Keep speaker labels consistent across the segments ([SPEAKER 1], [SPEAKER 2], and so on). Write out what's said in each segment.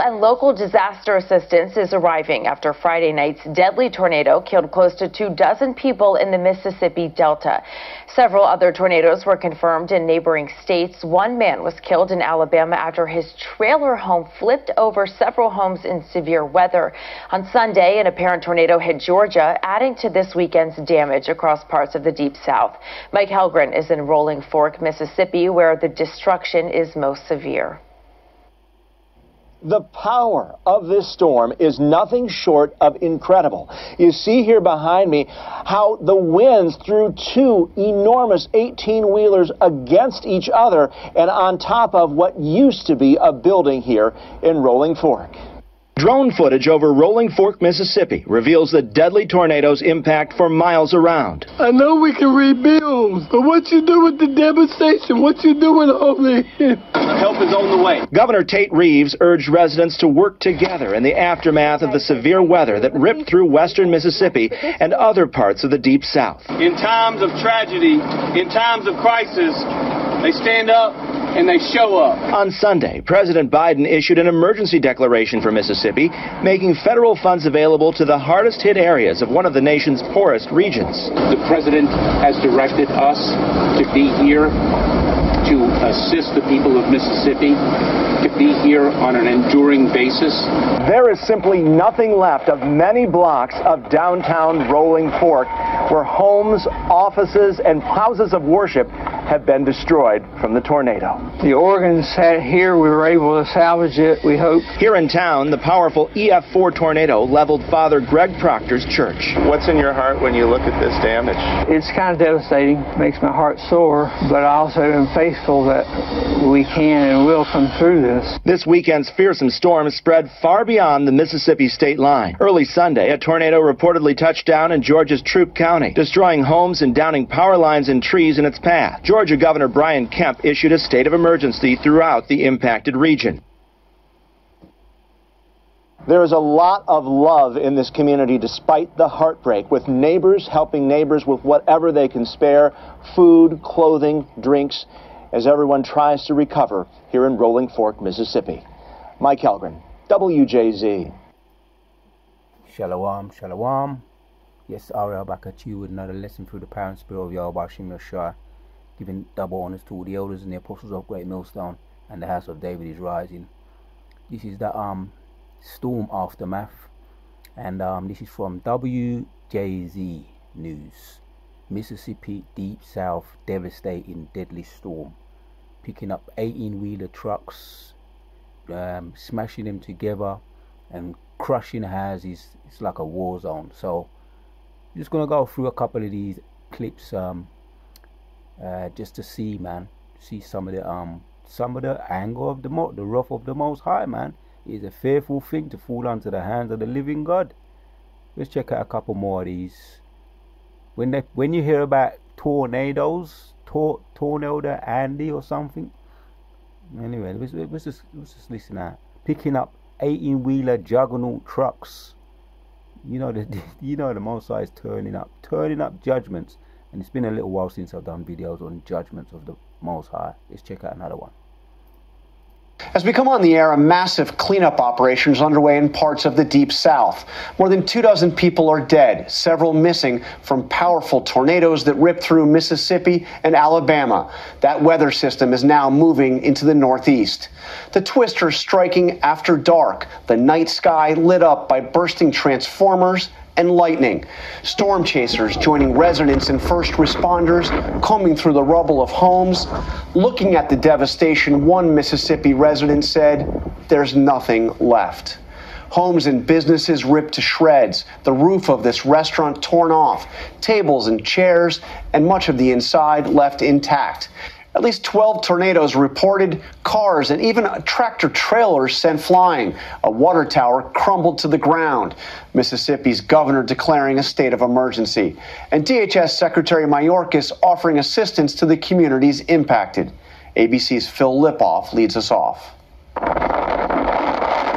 [SPEAKER 1] And local disaster assistance is arriving after Friday night's deadly tornado killed close to two dozen people in the Mississippi Delta. Several other tornadoes were confirmed in neighboring states. One man was killed in Alabama after his trailer home flipped over several homes in severe weather. On Sunday, an apparent tornado hit Georgia, adding to this weekend's damage across parts of the Deep South. Mike Hellgren is in Rolling Fork, Mississippi, where the destruction is most severe.
[SPEAKER 2] The power of this storm is nothing short of incredible. You see here behind me how the winds threw two enormous 18 wheelers against each other and on top of what used to be a building here in Rolling Fork. Drone footage over Rolling Fork, Mississippi reveals the deadly tornado's impact for miles around.
[SPEAKER 3] I know we can rebuild, but what you do with the devastation? What you doing over here?
[SPEAKER 2] Help is on the way. Governor Tate Reeves urged residents to work together in the aftermath of the severe weather that ripped through western Mississippi and other parts of the Deep South.
[SPEAKER 4] In times of tragedy, in times of crisis, they stand up and they show up.
[SPEAKER 2] On Sunday, President Biden issued an emergency declaration for Mississippi, making federal funds available to the hardest hit areas of one of the nation's poorest regions.
[SPEAKER 5] The president has directed us to be here to assist the people of Mississippi, to be here on an enduring basis.
[SPEAKER 2] There is simply nothing left of many blocks of downtown Rolling Fork where homes, offices, and houses of worship have been destroyed from the tornado.
[SPEAKER 6] The organs sat here. We were able to salvage it, we hope.
[SPEAKER 2] Here in town, the powerful EF4 tornado leveled Father Greg Proctor's church.
[SPEAKER 7] What's in your heart when you look at this damage?
[SPEAKER 6] It's kind of devastating. it Makes my heart sore, but I also am faithful that we can and will come through this.
[SPEAKER 2] This weekend's fearsome storm spread far beyond the Mississippi state line. Early Sunday, a tornado reportedly touched down in Georgia's Troup County, destroying homes and downing power lines and trees in its path. Georgia Governor Brian Kemp issued a state of emergency throughout the impacted region. There is a lot of love in this community despite the heartbreak, with neighbors helping neighbors with whatever they can spare food, clothing, drinks as everyone tries to recover here in Rolling Fork, Mississippi. Mike Hellgren, WJZ.
[SPEAKER 8] Shalom, shalom. Yes, Ariel back at you with another lesson through the parent spirit of Yahweh Shem Yeshua, giving double honors to the elders and the apostles of Great Millstone, and the house of David is rising. This is the um storm aftermath, and um this is from WJZ News. Mississippi Deep South devastating deadly storm, picking up 18 wheeler trucks, um, smashing them together, and crushing houses. It's like a war zone. So, I'm just gonna go through a couple of these clips um, uh, just to see, man, see some of the um some of the anger of the mo- the wrath of the Most High, man. It is a fearful thing to fall onto the hands of the living God. Let's check out a couple more of these when they when you hear about tornadoes, tor, tornado Andy or something. Anyway, let's, let's just let's just listen out. Picking up 18 wheeler juggernaut trucks. You know the you know the most is turning up, turning up judgments. And it's been a little while since I've done videos on judgments of the Most High. Let's check out another one.
[SPEAKER 9] As we come on the air, a massive cleanup operation is underway in parts of the Deep South. More than two dozen people are dead, several missing from powerful tornadoes that ripped through Mississippi and Alabama. That weather system is now moving into the Northeast. The twister striking after dark, the night sky lit up by bursting transformers and lightning. Storm chasers joining residents and first responders, combing through the rubble of homes. Looking at the devastation, one Mississippi resident said, There's nothing left. Homes and businesses ripped to shreds, the roof of this restaurant torn off, tables and chairs, and much of the inside left intact. At least 12 tornadoes reported, cars and even a tractor trailer sent flying. A water tower crumbled to the ground. Mississippi's governor declaring a state of emergency. And DHS Secretary Mayorkas offering assistance to the communities impacted. ABC's Phil Lipof leads us off.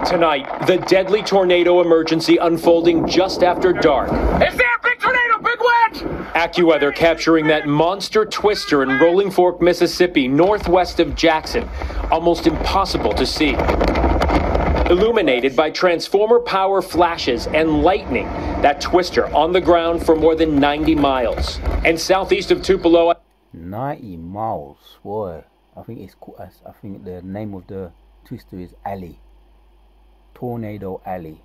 [SPEAKER 10] Tonight, the deadly tornado emergency unfolding just after dark.
[SPEAKER 11] Is there a big tornado, big wedge?
[SPEAKER 10] AccuWeather capturing that monster twister in Rolling Fork, Mississippi, northwest of Jackson. Almost impossible to see. illuminated by transformer power flashes and lightning. That twister on the ground for more than 90 miles. And southeast of Tupelo,
[SPEAKER 8] 90 miles, boy. I think it's I think the name of the twister is Alley. Tornado Alley.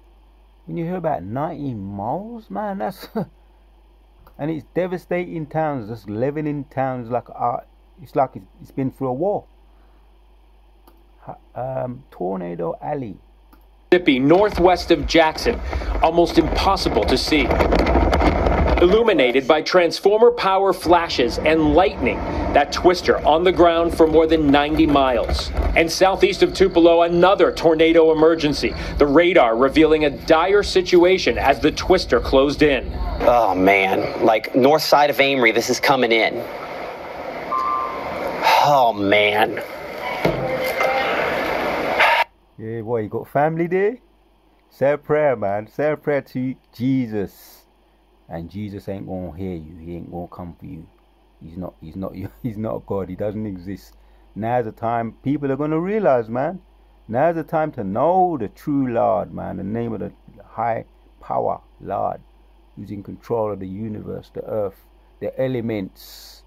[SPEAKER 8] When you hear about 90 miles, man, that's and it's devastating towns, just living in towns like uh, it's like it's, it's been through a war. Um, Tornado Alley.
[SPEAKER 10] Mississippi, northwest of Jackson, almost impossible to see illuminated by transformer power flashes and lightning. That twister on the ground for more than 90 miles. And southeast of Tupelo, another tornado emergency. The radar revealing a dire situation as the twister closed in.
[SPEAKER 12] Oh man, like north side of Amory, this is coming in. Oh man.
[SPEAKER 8] Yeah, boy, you got family there? Say a prayer, man. Say a prayer to Jesus and Jesus ain't gonna hear you. He ain't gonna come for you. He's not. He's not. He's not God. He doesn't exist. Now's the time. People are gonna realize, man. Now's the time to know the true Lord, man. The name of the high power Lord, who's in control of the universe, the earth, the elements,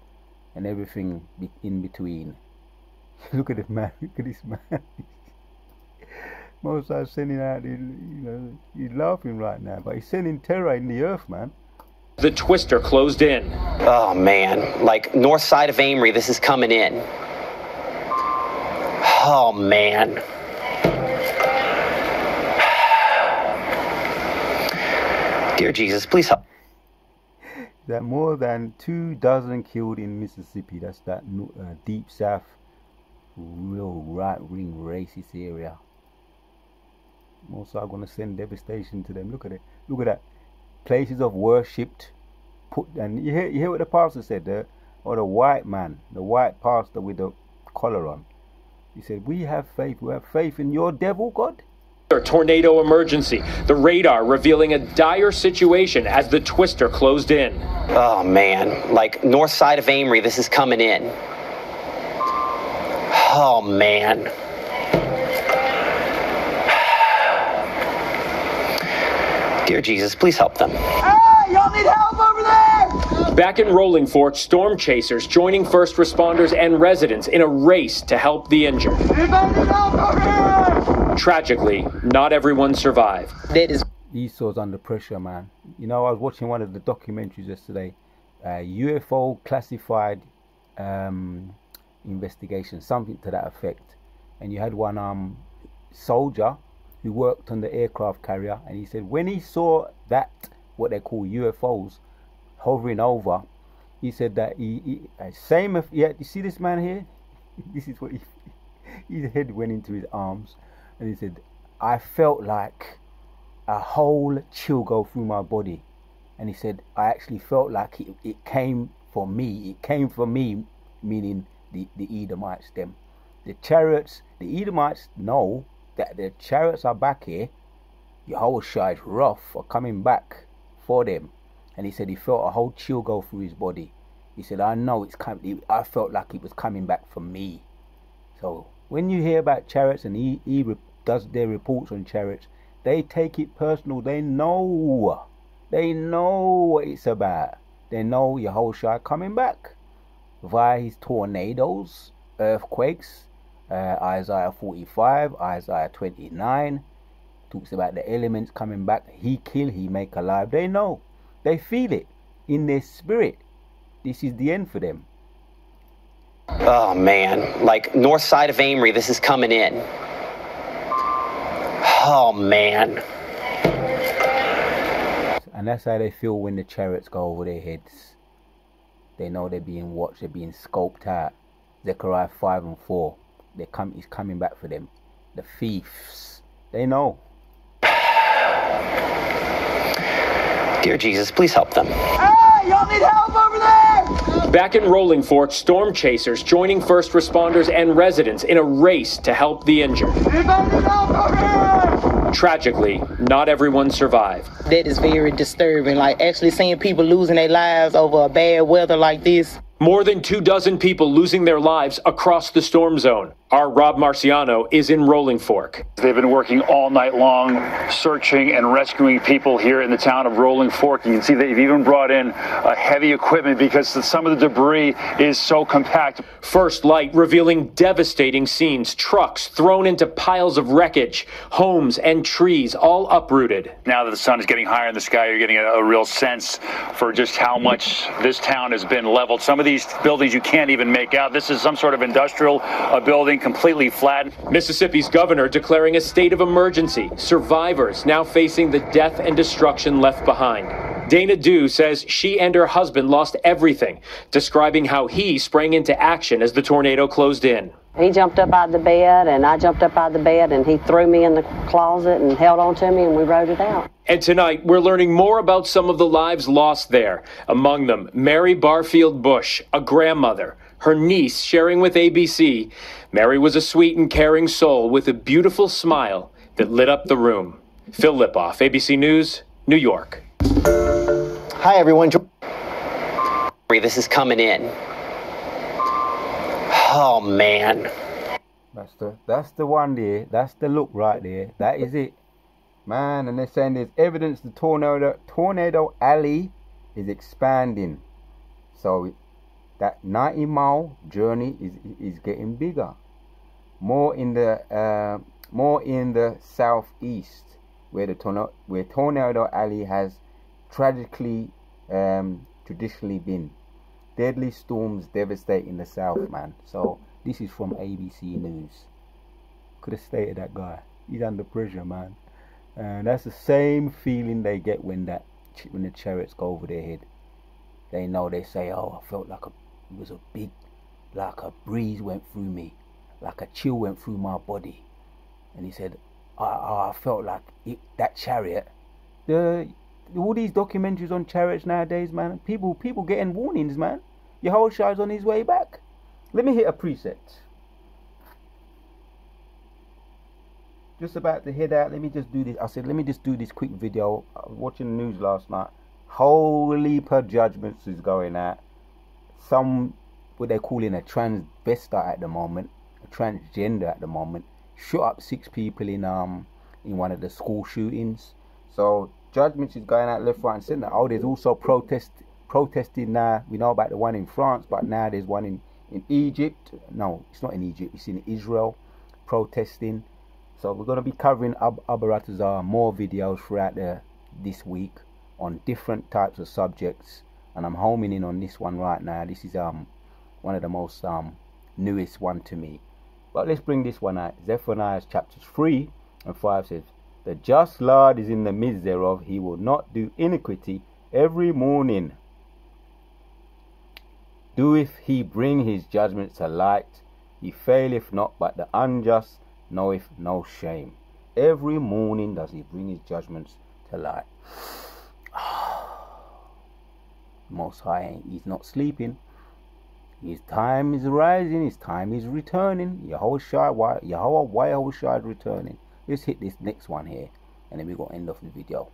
[SPEAKER 8] and everything in between. Look at this man. Look at this man. Moses sending out, you know, he's laughing right now, but he's sending terror in the earth, man.
[SPEAKER 10] The twister closed in.
[SPEAKER 12] Oh man, like north side of Amory, this is coming in. Oh man. Dear Jesus, please help.
[SPEAKER 8] That more than two dozen killed in Mississippi. That's that uh, deep south, real right wing racist area. Also, I'm gonna send devastation to them. Look at it. Look at that places of worshipped put and you hear you hear what the pastor said there or the white man the white pastor with the collar on. He said we have faith we have faith in your devil god.
[SPEAKER 10] Tornado emergency the radar revealing a dire situation as the twister closed in.
[SPEAKER 12] Oh man. Like north side of amory this is coming in. Oh man Dear Jesus, please help them.
[SPEAKER 11] Hey, y'all need help over there!
[SPEAKER 10] Back in Rolling Fork, storm chasers joining first responders and residents in a race to help the injured. Tragically, not everyone survived.
[SPEAKER 8] That is Esau's under pressure, man. You know, I was watching one of the documentaries yesterday. Uh, UFO classified um, investigation, something to that effect. And you had one um, soldier who worked on the aircraft carrier, and he said when he saw that, what they call UFOs, hovering over, he said that he, he uh, same if yeah, you see this man here, this is what he, his head went into his arms, and he said, I felt like a whole chill go through my body, and he said I actually felt like it, it came for me, it came for me, meaning the the Edomites them, the chariots, the Edomites know that the chariots are back here, Yahushua is rough are coming back for them. And he said he felt a whole chill go through his body. He said, I know it's coming. I felt like it was coming back for me. So when you hear about chariots and he, he does their reports on chariots, they take it personal. They know. They know what it's about. They know Yahushua coming back via his tornadoes, earthquakes, uh, Isaiah 45, Isaiah 29 talks about the elements coming back. He kill, he make alive. They know, they feel it in their spirit. This is the end for them.
[SPEAKER 12] Oh man, like north side of Amory, this is coming in. Oh man.
[SPEAKER 8] And that's how they feel when the chariots go over their heads. They know they're being watched, they're being scoped out. Zechariah 5 and 4 they come is coming back for them. The thieves. They know.
[SPEAKER 12] Dear Jesus, please help them.
[SPEAKER 11] Hey, y'all need help over there!
[SPEAKER 10] Back in Rolling Fork, storm chasers joining first responders and residents in a race to help the injured. Tragically, not everyone survived.
[SPEAKER 13] That is very disturbing. Like actually seeing people losing their lives over a bad weather like this.
[SPEAKER 10] More than two dozen people losing their lives across the storm zone. Our Rob Marciano is in Rolling Fork.
[SPEAKER 14] They've been working all night long, searching and rescuing people here in the town of Rolling Fork. You can see they've even brought in uh, heavy equipment because some of the debris is so compact.
[SPEAKER 10] First light revealing devastating scenes trucks thrown into piles of wreckage, homes and trees all uprooted.
[SPEAKER 14] Now that the sun is getting higher in the sky, you're getting a, a real sense for just how much this town has been leveled. Some of these buildings you can't even make out. This is some sort of industrial uh, building completely flattened.
[SPEAKER 10] Mississippi's governor declaring a state of emergency. Survivors now facing the death and destruction left behind. Dana Dew says she and her husband lost everything, describing how he sprang into action as the tornado closed in.
[SPEAKER 15] He jumped up out of the bed, and I jumped up out of the bed, and he threw me in the closet and held on to me, and we rode it out.
[SPEAKER 10] And tonight, we're learning more about some of the lives lost there. Among them, Mary Barfield Bush, a grandmother, her niece sharing with ABC. Mary was a sweet and caring soul with a beautiful smile that lit up the room. Phil Lipof, ABC News, New York.
[SPEAKER 12] Hi, everyone. This is coming in. Oh, man.
[SPEAKER 8] That's the, that's the one there. That's the look right there. That is it. Man, and they're saying there's evidence the tornado, tornado alley is expanding. So that 90 mile journey is, is getting bigger. More in the uh, more in the southeast, where the tornado, where Tornado Alley has tragically um, traditionally been. Deadly storms devastate in the south, man. So this is from ABC News. Could have stated that guy. He's under pressure, man. And that's the same feeling they get when that when the chariots go over their head. They know they say, "Oh, I felt like a it was a big, like a breeze went through me, like a chill went through my body." And he said, "I, I felt like it, that chariot, the all these documentaries on chariots nowadays, man. People, people getting warnings, man. Your whole on his way back. Let me hit a preset. Just about to head out. Let me just do this. I said, let me just do this quick video. I was watching the news last night. Holy per judgments is going out. Some, what they're calling a transvestite at the moment, a transgender at the moment, shot up six people in um in one of the school shootings. So judgments is going out left, right, and centre. Oh, there's also protest protesting now. We know about the one in France, but now there's one in in Egypt. No, it's not in Egypt. It's in Israel, protesting. So we're going to be covering Ab- Abaratazar more videos throughout the this week on different types of subjects, and I'm homing in on this one right now. This is um one of the most um newest one to me. But let's bring this one out. Zephaniah chapters three and five says. The just Lord is in the midst thereof, he will not do iniquity every morning. Doeth he bring his judgments to light, he faileth not, but the unjust knoweth no shame. Every morning does he bring his judgments to light. Most High, he's not sleeping. His time is rising, his time is returning. Yahweh Yahweh Yahweh is returning. Let's hit this next one here, and then we're to end off the video.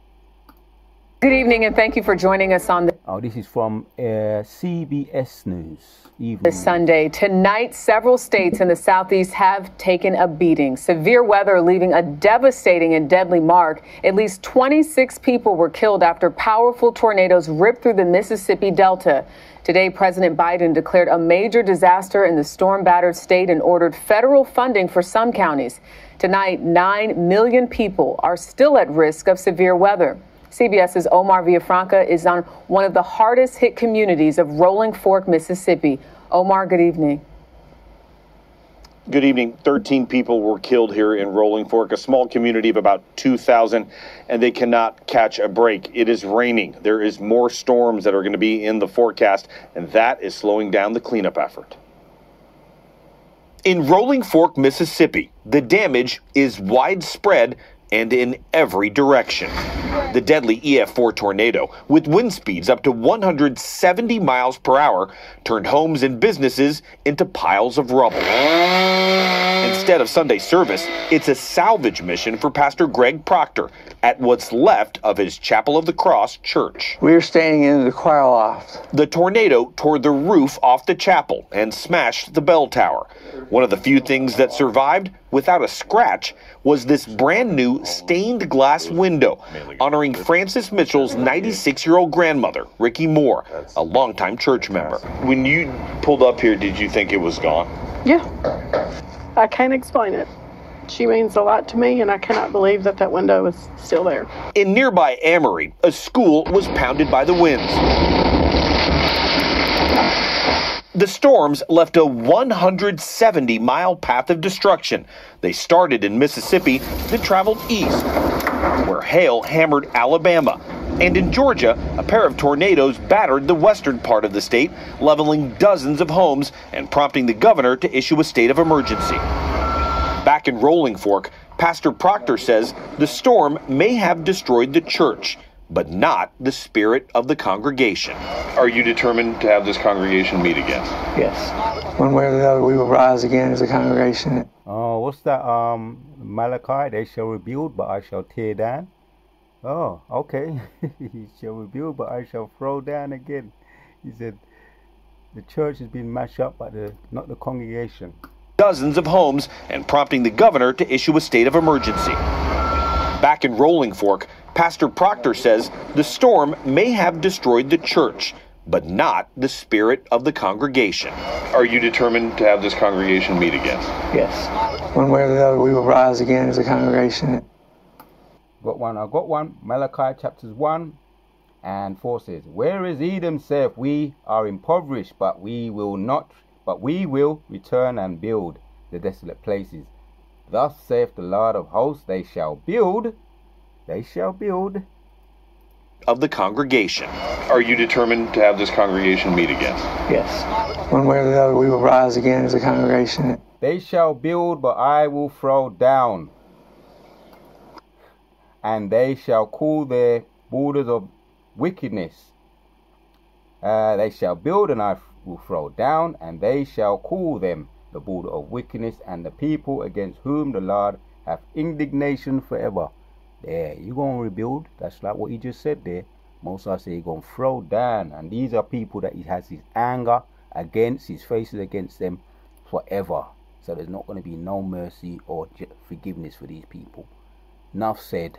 [SPEAKER 16] Good evening, and thank you for joining us on the.
[SPEAKER 8] Oh, this is from uh, CBS News. Evening.
[SPEAKER 16] This Sunday. Tonight, several states in the southeast have taken a beating. Severe weather leaving a devastating and deadly mark. At least 26 people were killed after powerful tornadoes ripped through the Mississippi Delta. Today, President Biden declared a major disaster in the storm battered state and ordered federal funding for some counties. Tonight, 9 million people are still at risk of severe weather. CBS's Omar Villafranca is on one of the hardest hit communities of Rolling Fork, Mississippi. Omar, good evening.
[SPEAKER 17] Good evening. 13 people were killed here in Rolling Fork, a small community of about 2,000, and they cannot catch a break. It is raining. There is more storms that are going to be in the forecast, and that is slowing down the cleanup effort. In Rolling Fork, Mississippi, the damage is widespread and in every direction. The deadly EF4 tornado, with wind speeds up to 170 miles per hour, turned homes and businesses into piles of rubble. Instead of Sunday service, it's a salvage mission for Pastor Greg Proctor at what's left of his Chapel of the Cross church.
[SPEAKER 6] We're standing in the choir loft.
[SPEAKER 17] The tornado tore the roof off the chapel and smashed the bell tower. One of the few things that survived without a scratch was this brand new stained glass window honoring Francis Mitchell's 96 year old grandmother, Ricky Moore, a longtime church member. When you pulled up here, did you think it was gone?
[SPEAKER 18] Yeah. I can't explain it. She means a lot to me, and I cannot believe that that window is still there.
[SPEAKER 17] In nearby Amory, a school was pounded by the winds. The storms left a 170 mile path of destruction. They started in Mississippi, then traveled east, where hail hammered Alabama. And in Georgia, a pair of tornadoes battered the western part of the state, leveling dozens of homes and prompting the governor to issue a state of emergency. Back in Rolling Fork, Pastor Proctor says the storm may have destroyed the church, but not the spirit of the congregation. Are you determined to have this congregation meet again?
[SPEAKER 6] Yes. One way or the other, we will rise again as a congregation.
[SPEAKER 8] Oh, what's that? Um, Malachi, they shall rebuild, but I shall tear down. Oh, okay. he shall rebuild, but I shall throw down again. He said, the church has been mashed up, but the, not the congregation.
[SPEAKER 17] Dozens of homes and prompting the governor to issue a state of emergency. Back in Rolling Fork, Pastor Proctor says the storm may have destroyed the church, but not the spirit of the congregation. Are you determined to have this congregation meet again?
[SPEAKER 6] Yes. One way or the other, we will rise again as a congregation.
[SPEAKER 8] Got one. I got one. Malachi chapters 1 and 4 says, Where is Edom, saith we are impoverished, but we will not, but we will return and build the desolate places. Thus saith the Lord of hosts, they shall build, they shall build.
[SPEAKER 17] Of the congregation. Are you determined to have this congregation meet again?
[SPEAKER 6] Yes. One way or the other, we will rise again as a congregation.
[SPEAKER 8] They shall build, but I will throw down. And they shall call their borders of wickedness. Uh, they shall build, and I will throw down, and they shall call them the border of wickedness, and the people against whom the Lord hath indignation forever. There, you're going to rebuild. That's like what he just said there. Said he's going to throw down. And these are people that he has his anger against, his faces against them forever. So there's not going to be no mercy or forgiveness for these people. Enough said.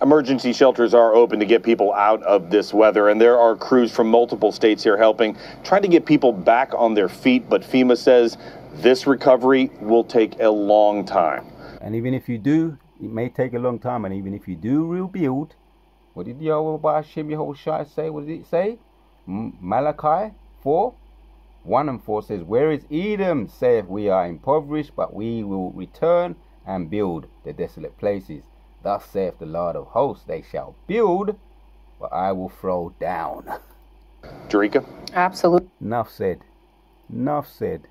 [SPEAKER 17] Emergency shelters are open to get people out of this weather, and there are crews from multiple states here helping, trying to get people back on their feet. But FEMA says this recovery will take a long time.
[SPEAKER 8] And even if you do, it may take a long time. And even if you do rebuild, what did Yahweh Hashem Yehoshua say? What did it say? Malachi 4 1 and 4 says, Where is Edom? saith, We are impoverished, but we will return and build the desolate places. Thus saith the Lord of hosts, They shall build, but I will throw down.
[SPEAKER 17] Jerika?
[SPEAKER 16] Absolutely.
[SPEAKER 8] Enough said. Enough said.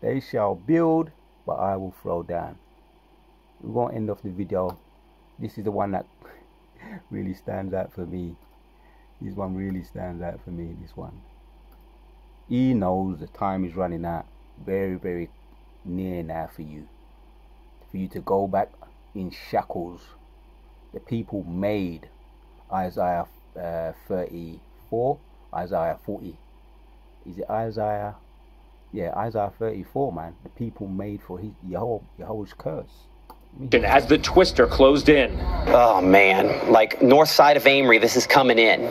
[SPEAKER 8] They shall build, but I will throw down. We're going to end off the video. This is the one that really stands out for me. This one really stands out for me, this one. He knows the time is running out very, very near now for you. For you to go back in shackles. The people made Isaiah uh, 34, Isaiah 40. Is it Isaiah? Yeah, Isaiah 34, man. The people made for his Yahweh, Yahweh's curse.
[SPEAKER 10] As the twister closed in.
[SPEAKER 12] Oh man, like north side of Amory, this is coming in.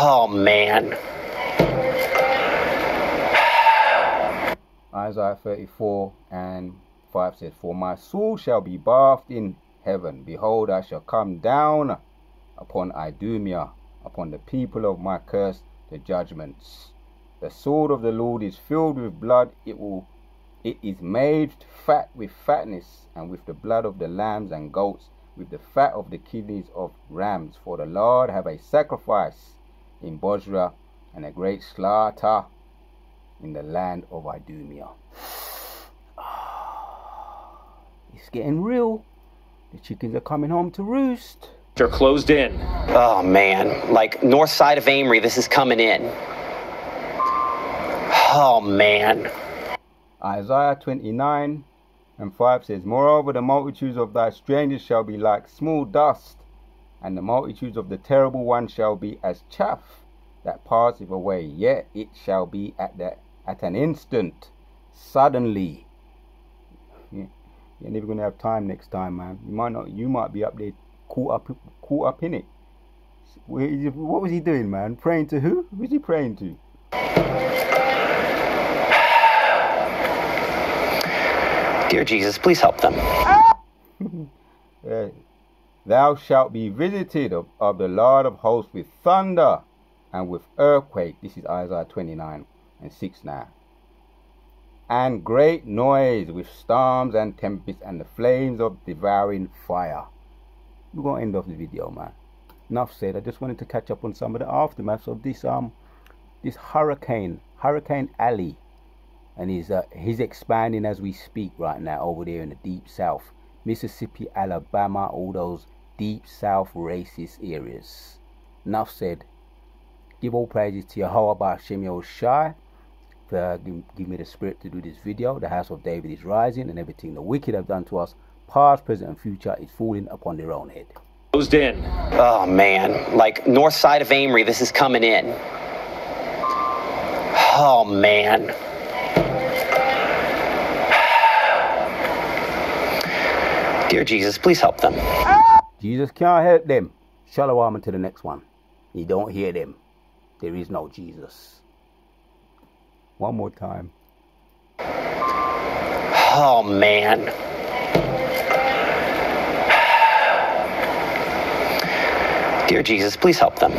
[SPEAKER 12] Oh man.
[SPEAKER 8] Isaiah 34 and 5 says, For my soul shall be bathed in heaven. Behold, I shall come down upon Idumea, upon the people of my curse, the judgments. The sword of the Lord is filled with blood. It will it is made fat with fatness, and with the blood of the lambs and goats, with the fat of the kidneys of rams. For the Lord have a sacrifice in Bozrah, and a great slaughter in the land of Idumea. It's getting real. The chickens are coming home to roost.
[SPEAKER 10] They're closed in.
[SPEAKER 12] Oh man, like north side of Amory, this is coming in. Oh man.
[SPEAKER 8] Isaiah 29 and 5 says, Moreover, the multitudes of thy strangers shall be like small dust, and the multitudes of the terrible one shall be as chaff that passeth away. Yet it shall be at the at an instant, suddenly. Yeah. You're never gonna have time next time, man. You might not. You might be up there, caught up, caught up in it. What was he doing, man? Praying to who? Who's he praying to?
[SPEAKER 12] Dear Jesus, please help them.
[SPEAKER 8] Thou shalt be visited of, of the Lord of hosts with thunder and with earthquake. This is Isaiah 29 and 6 now. And great noise with storms and tempests and the flames of devouring fire. We're going to end off the video, man. Enough said. I just wanted to catch up on some of the aftermath of this um this hurricane, Hurricane Ali. And he's uh, he's expanding as we speak right now over there in the deep south. Mississippi, Alabama, all those deep south racist areas. Enough said. Give all praises to Yahweh Ba'ashem Yahushai for give, give me the spirit to do this video. The house of David is rising and everything the wicked have done to us, past, present, and future, is falling upon their own head.
[SPEAKER 10] Closed in.
[SPEAKER 12] Oh man, like north side of Amory, this is coming in. Oh man. Dear Jesus, please help them.
[SPEAKER 8] Jesus can't help them. Shalom until the next one. You don't hear them. There is no Jesus. One more time.
[SPEAKER 12] Oh man. Dear Jesus, please help them.